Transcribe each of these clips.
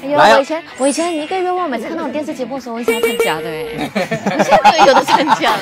哎呦，我以前我以前一个愿望，每次看那种电视节目的时候，我很想要参加的哎，我 现在都有的参加了。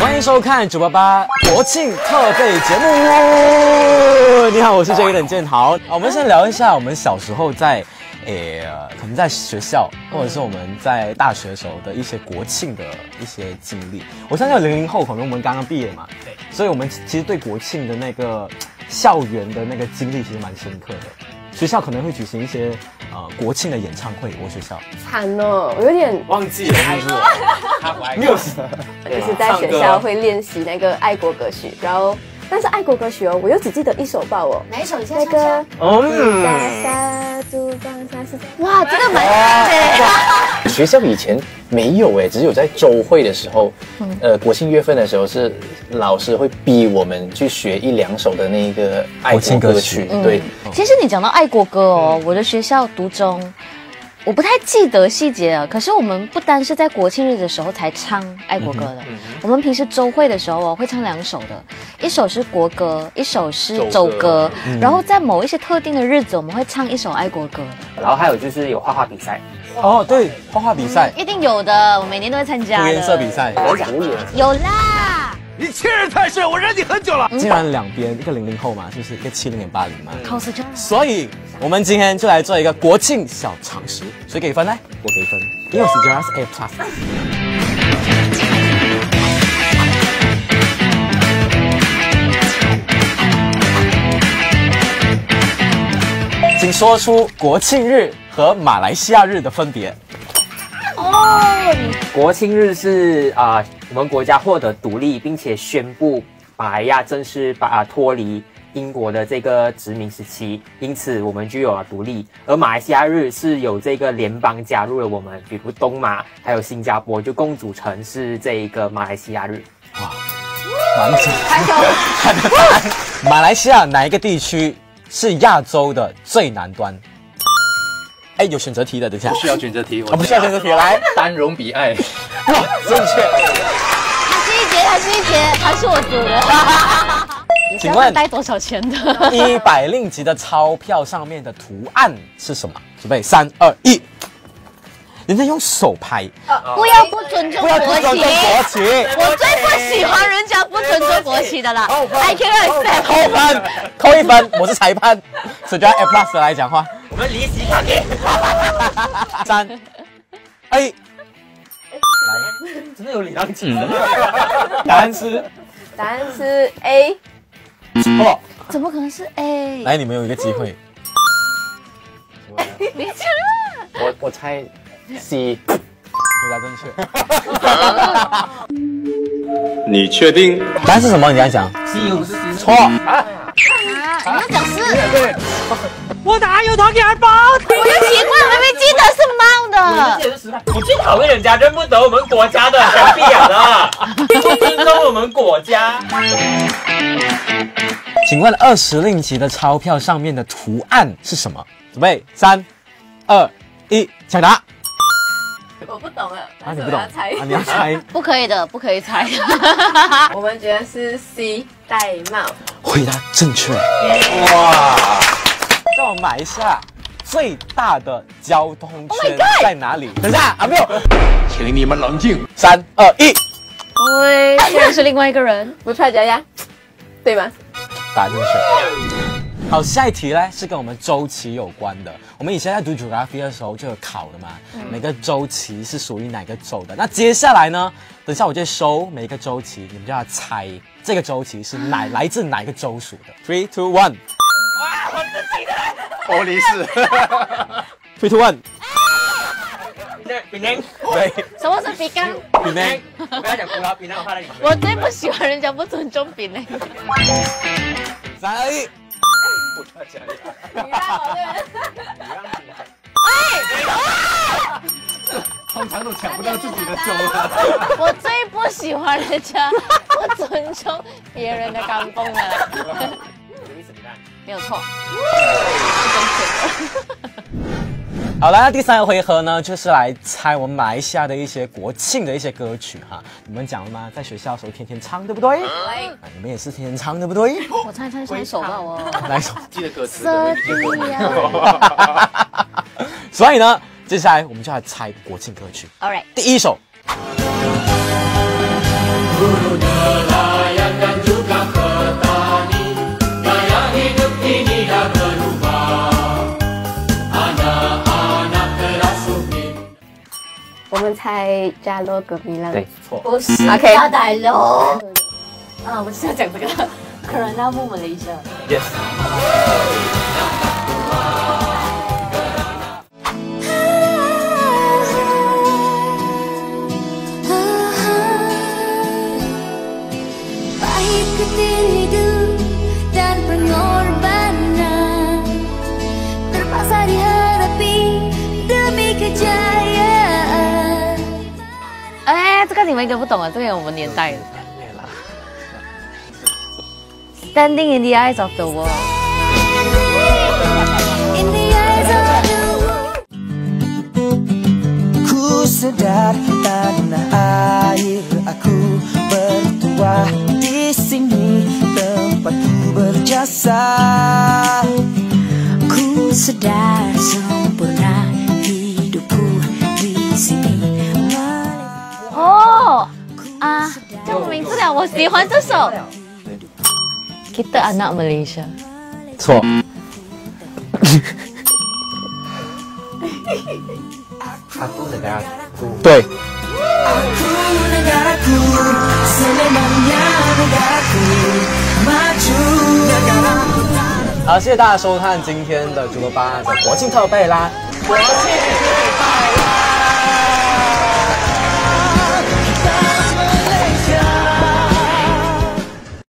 欢迎收看九八八国庆特备节目。你好，我是 J 冷建豪。啊我们先聊一下我们小时候在，诶、呃可能在学校或者是我们在大学的时候的一些国庆的一些经历。我相信零零后可能我们刚刚毕业嘛，对，所以我们其实对国庆的那个校园的那个经历其实蛮深刻的。学校可能会举行一些呃国庆的演唱会，我学校。惨哦，我有点忘记了，是不是？他不爱没有就是在学校会练习那个爱国歌曲，然后但是爱国歌曲哦，我又只记得一首吧哦，哪一首？那个嗯。哇，这个蛮难的。学校以前没有哎，只有在周会的时候，呃，国庆月份的时候是老师会逼我们去学一两首的那个爱国歌曲，对，其实你讲到爱国歌哦，我的学校读中，我不太记得细节了。可是我们不单是在国庆日的时候才唱爱国歌的，我们平时周会的时候哦会唱两首的，一首是国歌，一首是奏奏歌歌。然后在某一些特定的日子，我们会唱一首爱国歌，然后还有就是有画画比赛，哦，对，画画比赛、一定有的，我每年都会参加。涂颜色比赛。得奖有有啦，既然两边一个零零后嘛，就是一个七零点八零嘛，，cos 真所以我们今天就来做一个国庆小常识。谁给分呢？我给分，因为我是 just A plus。请说出国庆日和马来西亚日的分别。国庆日是啊、我们国家获得独立，并且宣布马来亚正式把、啊脱离英国的这个殖民时期，因此我们就有了独立。而马来西亚日是有这个联邦加入了我们，比如东马还有新加坡，就共组成是这一个马来西亚日。蛮简单的答案。马来西亚哪一个地区是亚洲的最南端？哎，有选择题的，等一下。需要选择题，啊，不需要选择题，来，单容比爱，正确。还是一节，还是一节，还是我组的。请问带多少钱的？一百令吉的钞票上面的图案是什么？准备，三二一。人家用手拍，不要不尊重不要国尊重旗。国旗。我最不喜欢人家不尊重国旗的了。I can 扣。分，扣一分，我是裁判，所以就要 A plus 来讲话。我们离席卡给，三二一，真的有礼让级。答案是答案是 A，错。怎么可能是 A？来，你们有一个机会，你讲我我猜 C，回答正确。你确定？答案是什么？你来讲。西游是错。啊！你要讲是？我哪有唐二包？我就奇怪，我明明记得是猫的。你最讨厌人家认不得我们国家的 何必了的，不尊重我们国家。请问二十令吉的钞票上面的图案是什么？准备，三、二、一，抢答。我不懂了，啊，你不懂？猜啊，你要猜。不可以的，不可以猜。我们觉得是 C 戴帽，回答正确。哇！在我买一下最大的交通圈在哪里？等一下啊，没有。请你们冷静。三、二、一，喂，竟然是另外一个人。不出来讲讲，对吗？答正确。好，下一题呢是跟我们周期有关的。我们以前在读 geography 的时候就有考的嘛，每个周期是属于哪个州的。那接下来呢，等一下我就收每一个周期，你们就要猜这个周期是哪 来自哪个州属的。Three, two, one. 玻璃是 Three, two, one. 比南，对，什么是比干？你呢？我跟他讲古老比南，我怕了你。我最不喜欢人家不尊重比呢。三二一，通常都抢不到自己的州了。我最不喜欢人家不尊重别人的感风了。没有错，是正确的。好了，那第三个回合呢，就是来猜我们马来西亚的一些国庆的一些歌曲哈。你们讲了吗？在学校的时候天天唱，对不对？啊你们也是天天唱，对不对？我猜猜猜手吧，我。来一首。记得歌词。所以呢，接下来我们就来猜国庆歌曲。All right，第一首，开加洛格米兰，对错？不是阿呆咯。啊，我是要讲这个 Corona 一生。Yes。你的。哎，这个你们应该不懂啊，这个有我们年代的。Standing in the eyes of the world。 In the eyes of the world Ku sedar tanah air aku bertuah di sini tempatku berjasa. Ku sedar 喜欢这首。Kita anak Malaysia。错。aku negara ku 对，Aku negaraku, sememangnya negaraku maju. Negaraku 好，谢谢大家收看今天的九六八的国庆特备啦。国庆特备